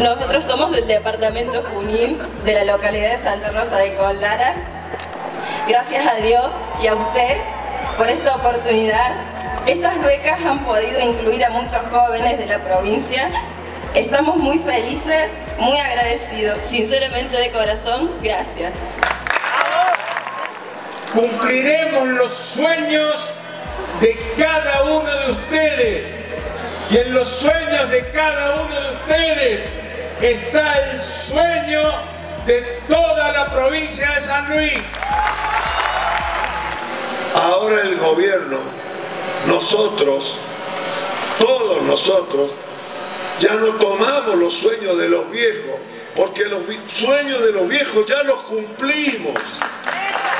Nosotros somos del departamento Junín de la localidad de Santa Rosa de Colara. Gracias a Dios y a usted por esta oportunidad. Estas becas han podido incluir a muchos jóvenes de la provincia. Estamos muy felices, muy agradecidos. Sinceramente de corazón, gracias. Cumpliremos los sueños de cada uno de ustedes. Y en los sueños de cada uno de ustedes está el sueño de toda la provincia de San Luis. Ahora el gobierno, nosotros, todos nosotros, ya no tomamos los sueños de los viejos, porque los sueños de los viejos ya los cumplimos.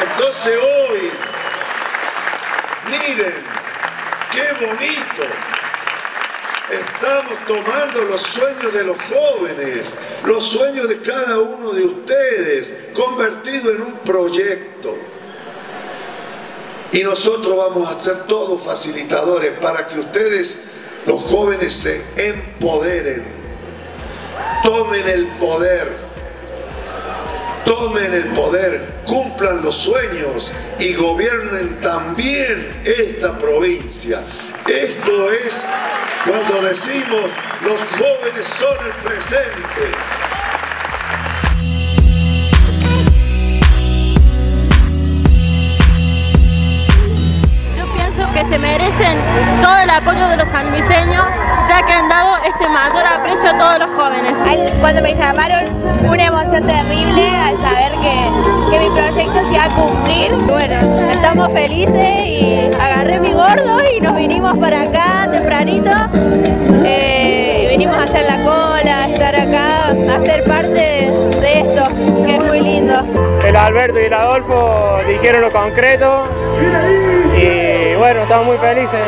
Entonces hoy, miren, qué bonito. Estamos tomando los sueños de los jóvenes, los sueños de cada uno de ustedes, convertido en un proyecto. Y nosotros vamos a ser todos facilitadores para que ustedes, los jóvenes, se empoderen, tomen el poder tomen el poder, cumplan los sueños y gobiernen también esta provincia. Esto es cuando decimos los jóvenes son el presente. Yo pienso que se merecen todo el apoyo de los sanluiseños ya que han dado este mayor aprecio a todos los jóvenes. Cuando me llamaron, una emoción terrible al saber que, mi proyecto se iba a cumplir. Bueno, estamos felices y agarré mi gordo y nos vinimos para acá tempranito. Eh, vinimos a hacer la cola, a estar acá, a ser parte de, esto, que es muy lindo. El Alberto y el Adolfo dijeron lo concreto y bueno, estamos muy felices.